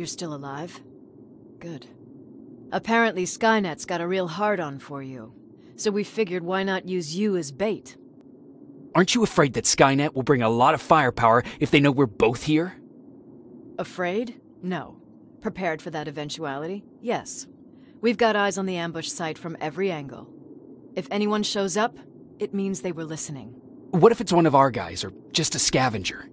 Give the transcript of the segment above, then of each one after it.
You're still alive? Good. Apparently Skynet's got a real hard-on for you. So we figured why not use you as bait? Aren't you afraid that Skynet will bring a lot of firepower if they know we're both here? Afraid? No. Prepared for that eventuality? Yes. We've got eyes on the ambush site from every angle. If anyone shows up, it means they were listening. What if it's one of our guys, or just a scavenger?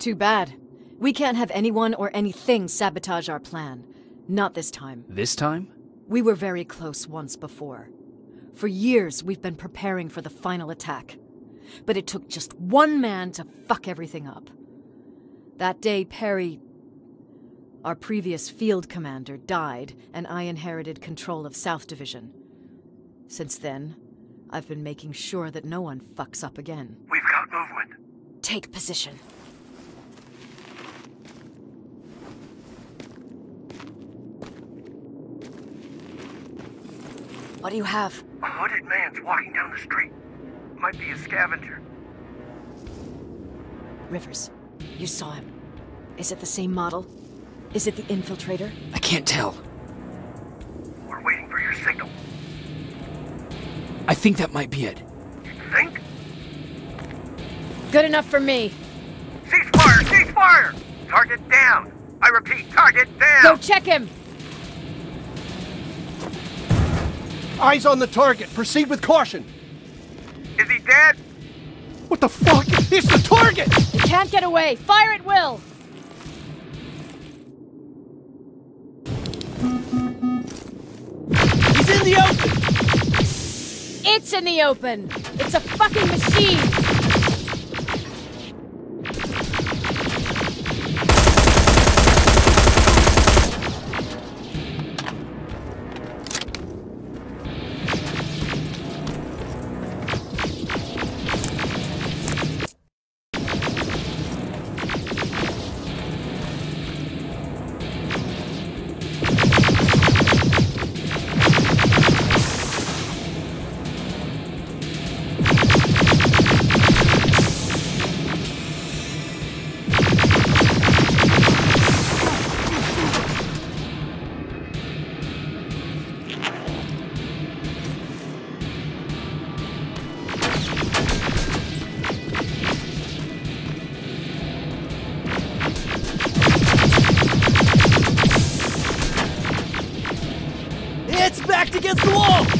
Too bad. We can't have anyone or anything sabotage our plan. Not this time. This time? We were very close once before. For years, we've been preparing for the final attack. But it took just one man to fuck everything up. That day, Perry, our previous field commander, died, and I inherited control of South Division. Since then, I've been making sure that no one fucks up again. We've got movement. Take position. What do you have? A hooded man's walking down the street. Might be a scavenger. Rivers, you saw him. Is it the same model? Is it the infiltrator? I can't tell. We're waiting for your signal. I think that might be it. You think? Good enough for me. Cease fire! Cease fire! Target down! I repeat, target down! Go check him! Eyes on the target. Proceed with caution. Is he dead? What the fuck? It's the target! He can't get away. Fire at will! He's in the open! It's in the open! It's a fucking machine! against the wall!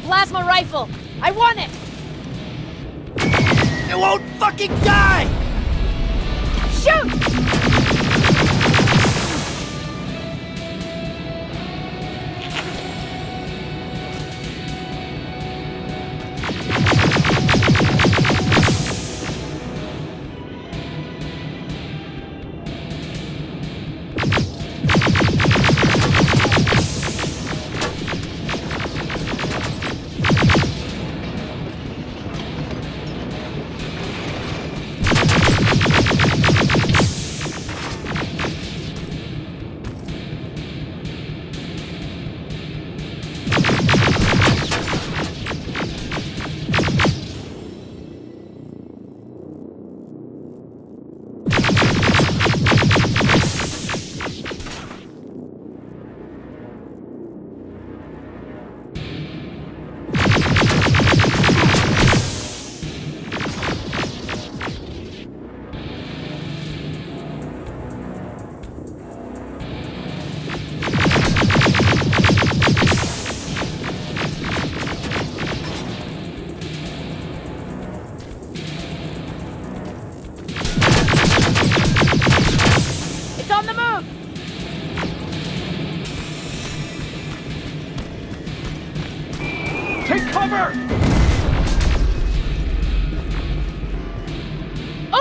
Plasma rifle. I want it. It won't fucking die!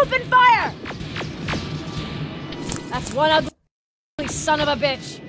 Open fire! That's one ugly son of a bitch.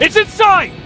It's inside!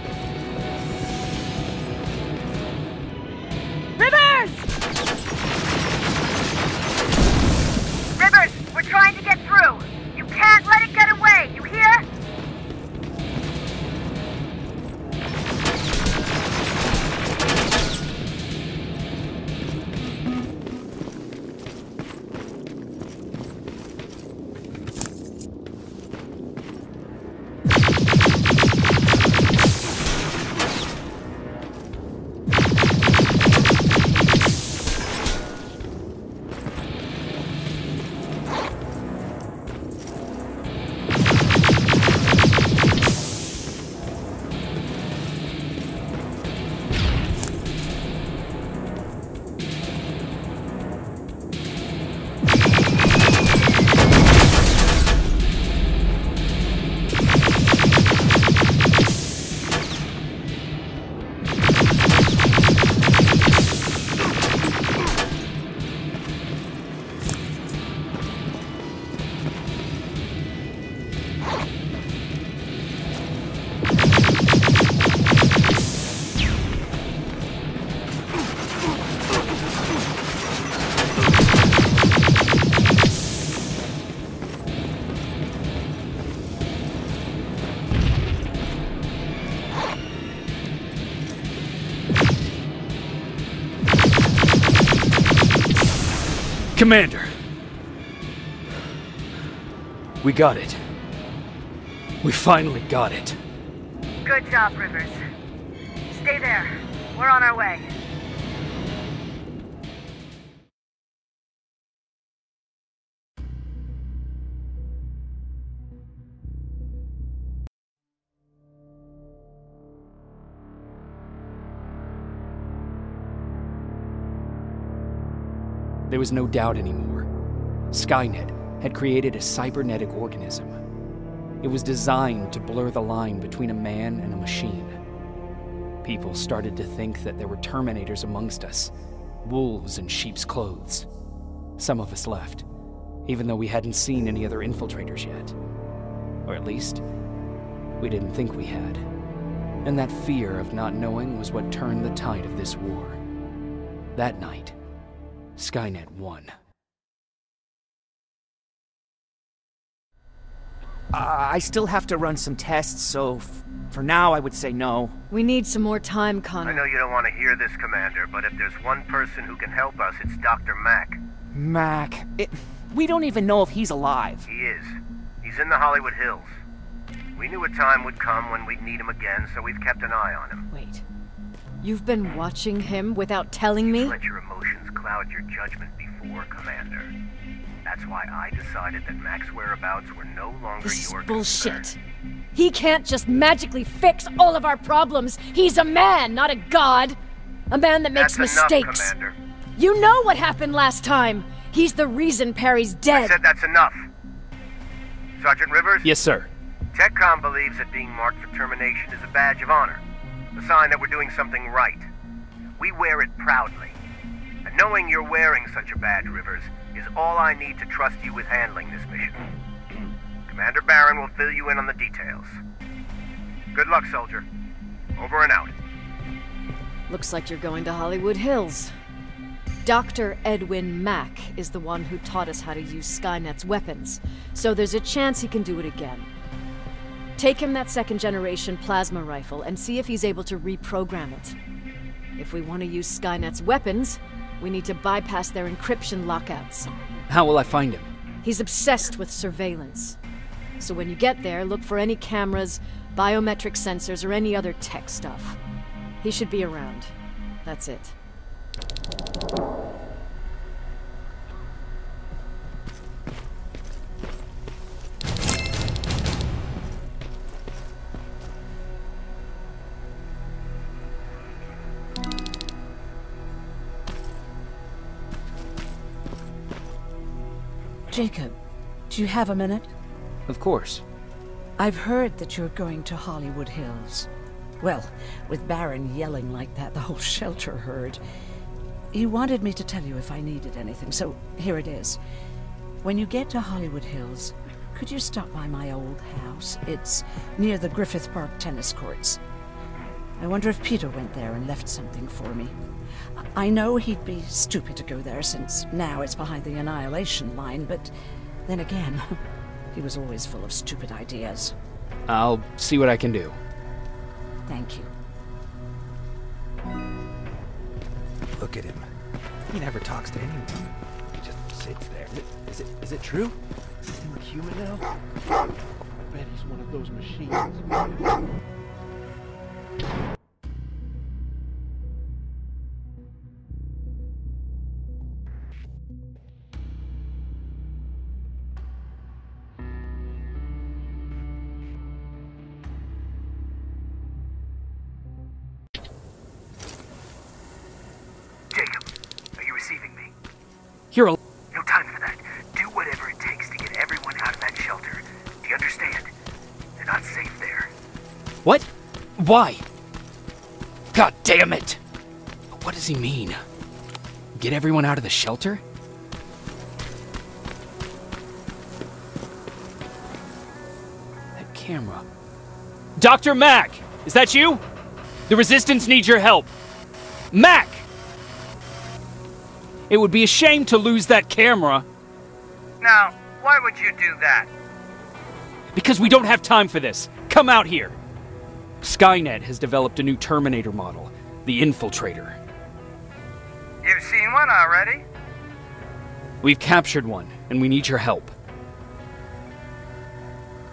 Commander! We got it. We finally got it. Good job, Rivers. Stay there. We're on our way. There was no doubt anymore. Skynet had created a cybernetic organism. It was designed to blur the line between a man and a machine. People started to think that there were Terminators amongst us, wolves in sheep's clothes. Some of us left, even though we hadn't seen any other infiltrators yet. Or at least, we didn't think we had. And that fear of not knowing was what turned the tide of this war. That night, Skynet 1. Uh, I still have to run some tests, so f- for now I would say no. We need some more time, Connor. I know you don't want to hear this, Commander, but if there's one person who can help us, it's Dr. Mack. Mac, it, we don't even know if he's alive. He is. He's in the Hollywood Hills. We knew a time would come when we'd need him again, so we've kept an eye on him. Wait. You've been watching him without telling me? Let your emotions cloud your judgment before, Commander. That's why I decided that Mack's whereabouts were no longer This is bullshit. concern. He can't just magically fix all of our problems. He's a man, not a god. A man that makes That's mistakes. enough, Commander. You know what happened last time. He's the reason Perry's dead. I dead. said that's enough. Sergeant Rivers? Yes, sir. TechCom believes that being marked for termination is a badge of honor, a sign that we're doing something right. We wear it proudly. And knowing you're wearing such a badge, Rivers, is all I need to trust you with handling this mission. Commander Baron will fill you in on the details. Good luck, soldier. Over and out. Looks like you're going to Hollywood Hills. Dr. Edwin Mack is the one who taught us how to use Skynet's weapons, so there's a chance he can do it again. Take him that second generation plasma rifle and see if he's able to reprogram it. If we want to use Skynet's weapons, we need to bypass their encryption lockouts. How will I find him? He's obsessed with surveillance. So when you get there, look for any cameras, biometric sensors, or any other tech stuff. He should be around. That's it. Do you have a minute? Of course. I've heard that you're going to Hollywood Hills. Well, with Baron yelling like that, the whole shelter heard. He wanted me to tell you if I needed anything, so here it is. When you get to Hollywood Hills, could you stop by my old house? It's near the Griffith Park tennis courts. I wonder if Peter went there and left something for me. I know he'd be stupid to go there since now it's behind the Annihilation line, but then again, he was always full of stupid ideas. I'll see what I can do. Thank you. Look at him. He never talks to anyone. He just sits there. Is it, is it true? Is he human now? I bet he's one of those machines. Why? God damn it! What does he mean? Get everyone out of the shelter? That camera. Dr. Mack! Is that you? The Resistance needs your help. Mack! It would be a shame to lose that camera Now, why would you do that? because we don't have time for this. Come out here. Skynet has developed a new Terminator model, the Infiltrator. You've seen one already? We've captured one, and we need your help.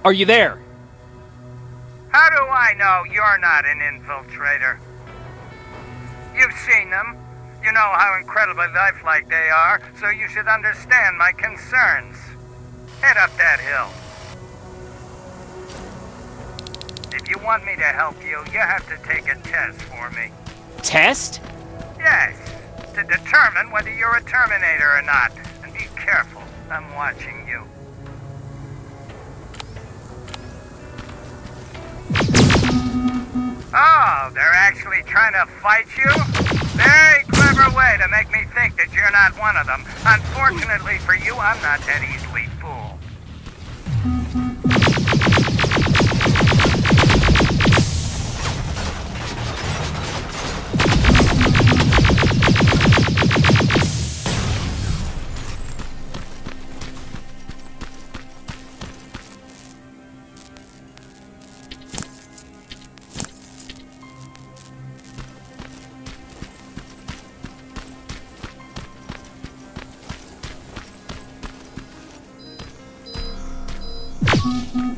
Are you there? How do I know you're not an infiltrator? You've seen them. You know how incredibly lifelike they are, so you should understand my concerns. Head up that hill. If you want me to help you, you have to take a test for me. Test? Yes, to determine whether you're a Terminator or not. And be careful, I'm watching you. Oh, they're actually trying to fight you? Very clever way to make me think that you're not one of them. Unfortunately for you, I'm not that easily fooled. Mm-hmm.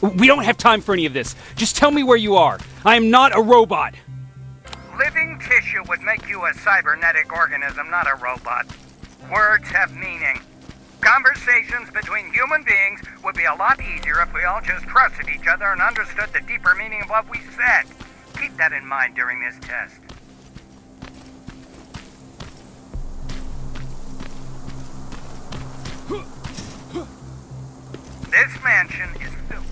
We don't have time for any of this. Just tell me where you are. I am not a robot. Living tissue would make you a cybernetic organism, not a robot. Words have meaning. Conversations between human beings would be a lot easier if we all just trusted each other and understood the deeper meaning of what we said. Keep that in mind during this test. This mansion is filled.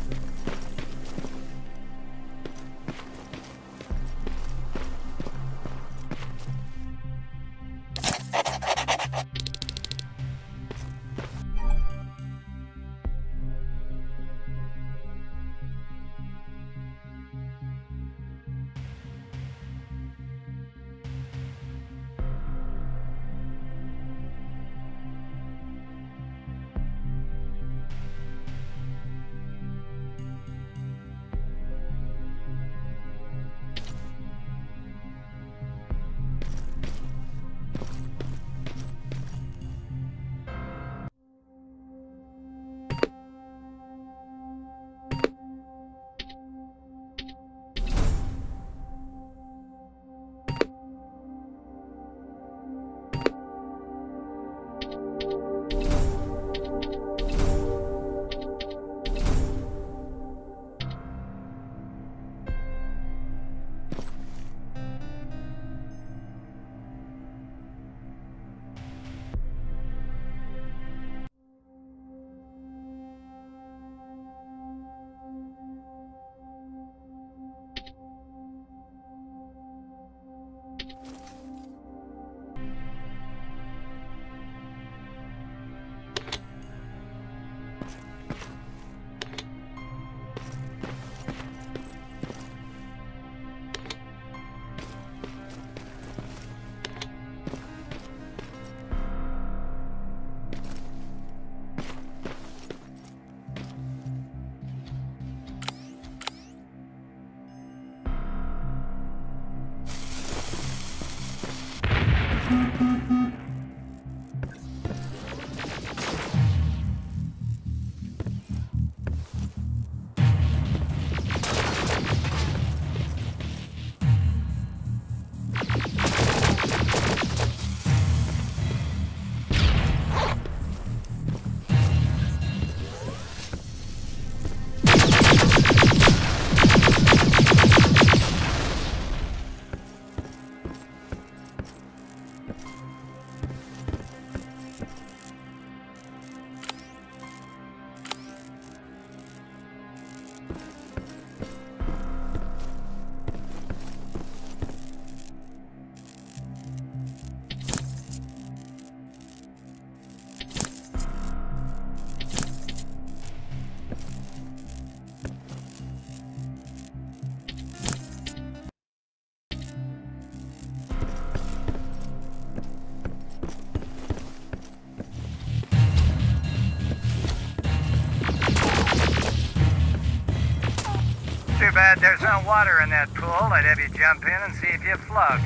No water in that pool. I'd have you jump in and see if you float.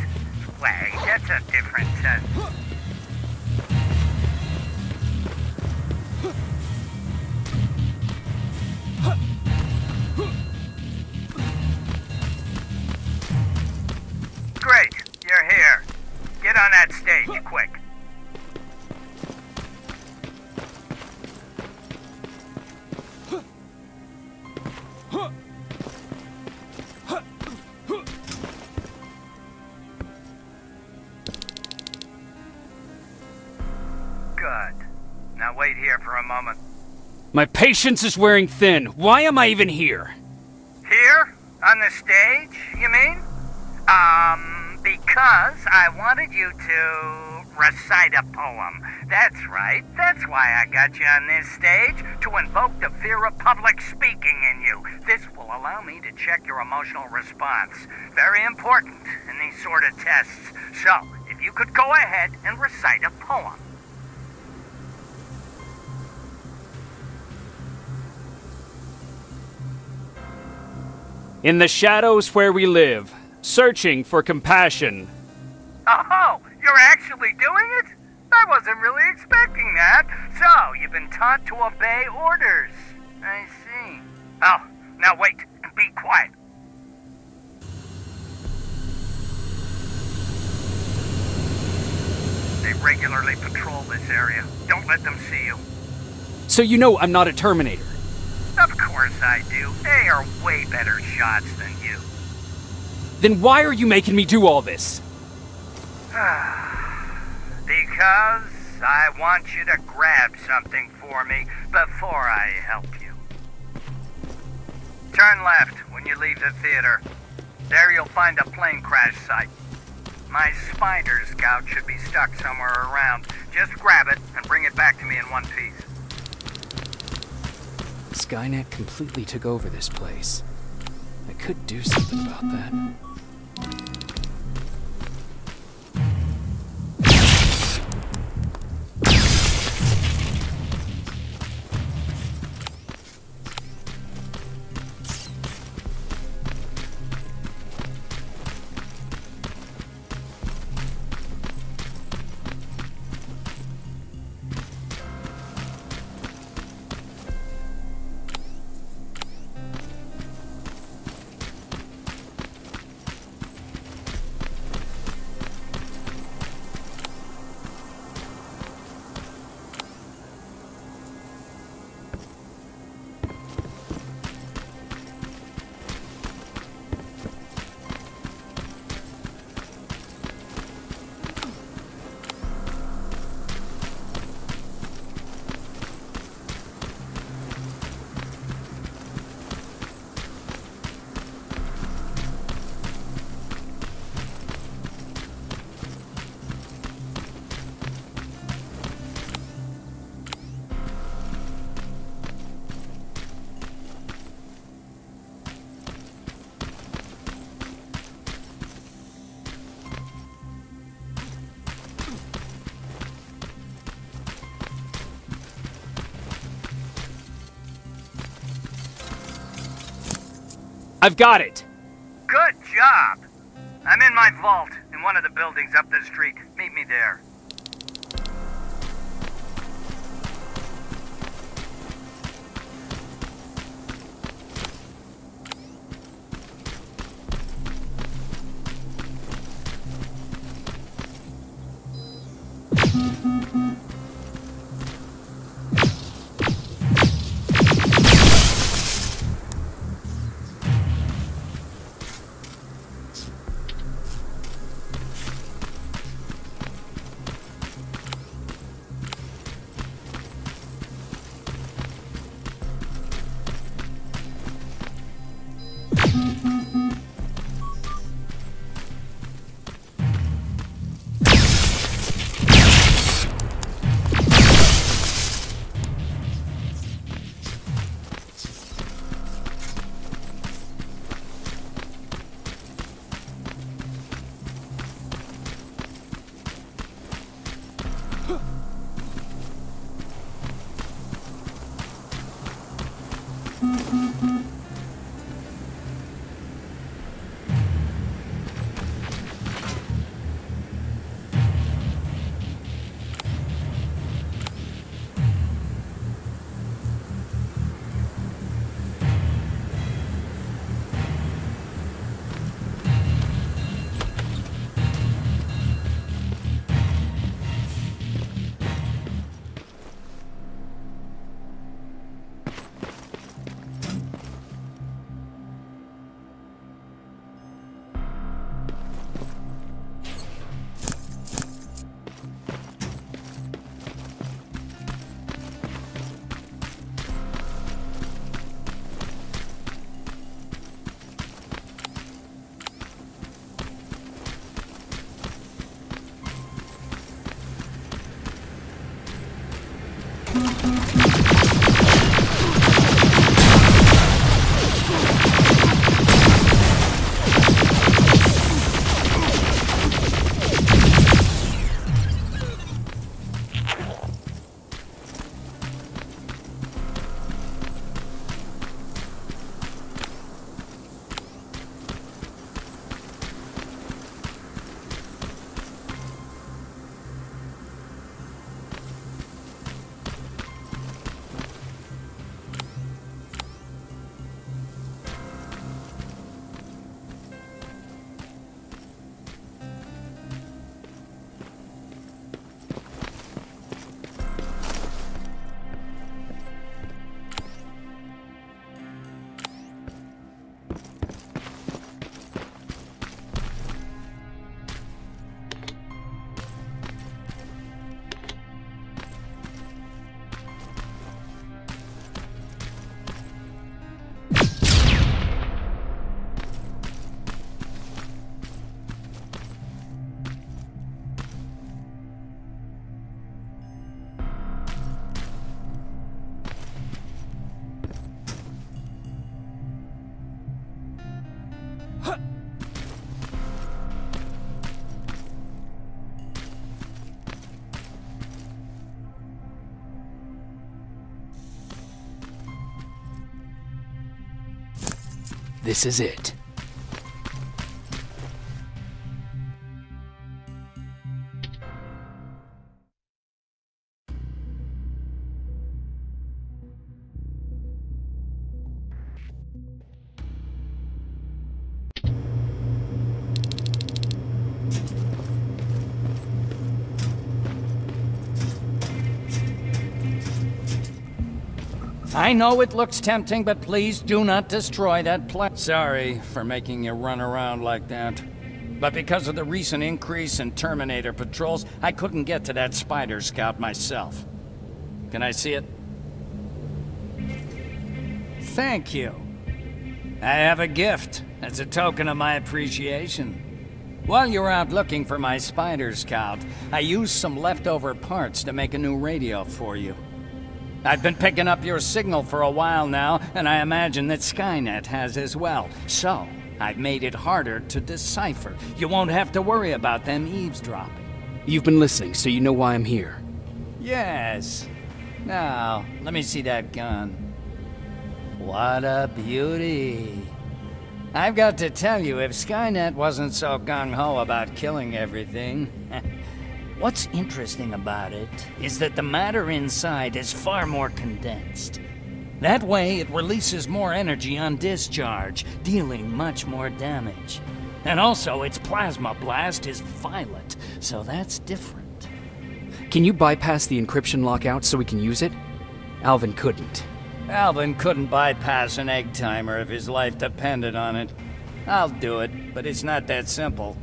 Wait, that's a different test. Moment. My patience is wearing thin. Why am I even here? Here? On the stage, you mean? Um, because I wanted you to recite a poem. That's right. That's why I got you on this stage, to invoke the fear of public speaking in you. This will allow me to check your emotional response. Very important in these sort of tests. So, if you could go ahead and recite a poem. In the shadows where we live, searching for compassion. Oh, you're actually doing it? I wasn't really expecting that. So, you've been taught to obey orders. I see. Oh, Now wait, and be quiet. They regularly patrol this area. Don't let them see you. So you know I'm not a Terminator. Of course I do. They are way better shots than you. Then why are you making me do all this? Because I want you to grab something for me before I help you. Turn left when you leave the theater. There you'll find a plane crash site. My spider scout should be stuck somewhere around. Just grab it and bring it back to me in one piece. Skynet completely took over this place. I could do something about that. I've got it! Good job! I'm in my vault in one of the buildings up the street. Meet me there. This is it. I know it looks tempting, but please do not destroy that plant. Sorry for making you run around like that. But because of the recent increase in Terminator patrols, I couldn't get to that Spider Scout myself. Can I see it? Thank you. I have a gift as a token of my appreciation. While you were out looking for my Spider Scout, I used some leftover parts to make a new radio for you. I've been picking up your signal for a while now, and I imagine that Skynet has as well. So, I've made it harder to decipher. You won't have to worry about them eavesdropping. You've been listening, so you know why I'm here. Yes. Now, let me see that gun. What a beauty. I've got to tell you, if Skynet wasn't so gung-ho about killing everything... What's interesting about it is that the matter inside is far more condensed. That way, it releases more energy on discharge, dealing much more damage. And also, its plasma blast is violet, so that's different. Can you bypass the encryption lockout so we can use it? Alvin couldn't. Alvin couldn't bypass an egg timer if his life depended on it. I'll do it, but it's not that simple.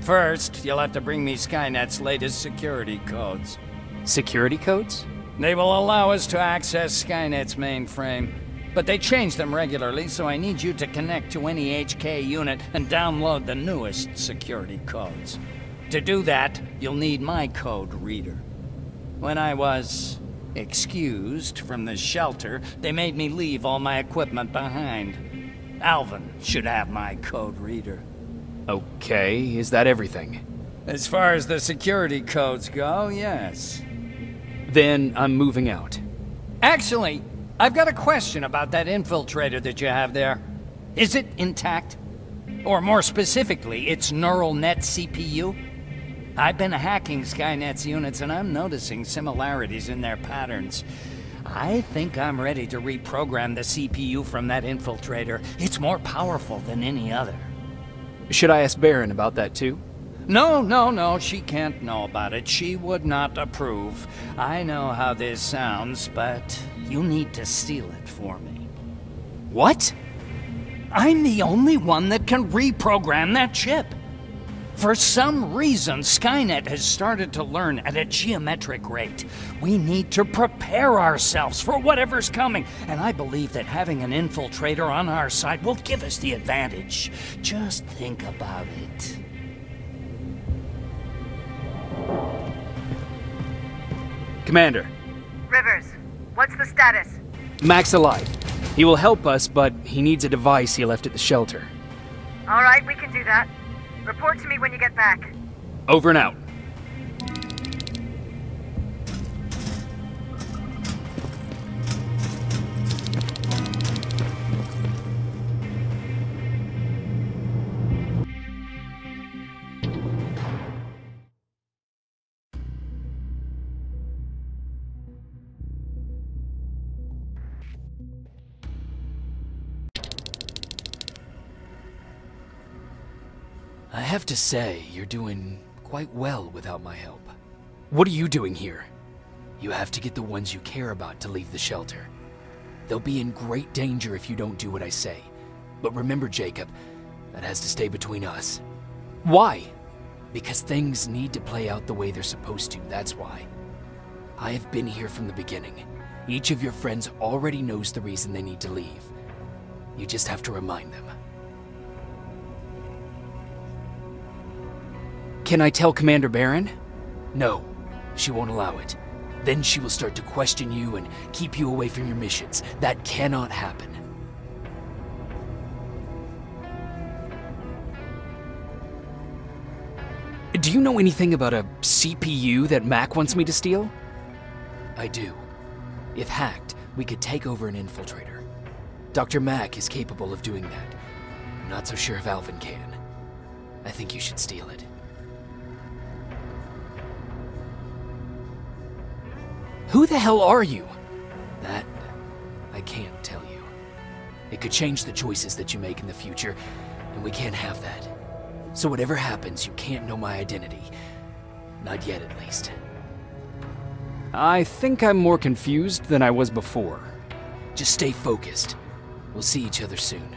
First, you'll have to bring me Skynet's latest security codes. Security codes? They will allow us to access Skynet's mainframe. But they change them regularly, so I need you to connect to any HK unit and download the newest security codes. To do that, you'll need my code reader. When I was excused from the shelter, they made me leave all my equipment behind. Alvin should have my code reader. Okay, is that everything? As far as the security codes go, yes. Then I'm moving out. Actually, I've got a question about that infiltrator that you have there. Is it intact? Or more specifically, its neural net CPU? I've been hacking Skynet's units and I'm noticing similarities in their patterns. I think I'm ready to reprogram the CPU from that infiltrator. It's more powerful than any other. Should I ask Baron about that too? No, no, no, she can't know about it. She would not approve. I know how this sounds, but you need to steal it for me. What? I'm the only one that can reprogram that chip. For some reason, Skynet has started to learn at a geometric rate. We need to prepare ourselves for whatever's coming, and I believe that having an infiltrator on our side will give us the advantage. Just think about it. Commander. Rivers, what's the status? Mack's alive. He will help us, but he needs a device he left at the shelter. All right, we can do that. Report to me when you get back. Over and out. I have to say, you're doing quite well without my help. What are you doing here? You have to get the ones you care about to leave the shelter. They'll be in great danger if you don't do what I say. But remember, Jacob, that has to stay between us. Why? Because things need to play out the way they're supposed to, that's why. I have been here from the beginning. Each of your friends already knows the reason they need to leave. You just have to remind them. Can I tell Commander Baron? No, she won't allow it. Then she will start to question you and keep you away from your missions. That cannot happen. Do you know anything about a CPU that Mack wants me to steal? I do. If hacked, we could take over an infiltrator. Dr. Mack is capable of doing that, I'm not so sure if Alvin can. I think you should steal it. Who the hell are you? That I can't tell you. It could change the choices that you make in the future, and we can't have that. So whatever happens, you can't know my identity. Not yet, at least. I think I'm more confused than I was before. Just stay focused. We'll see each other soon.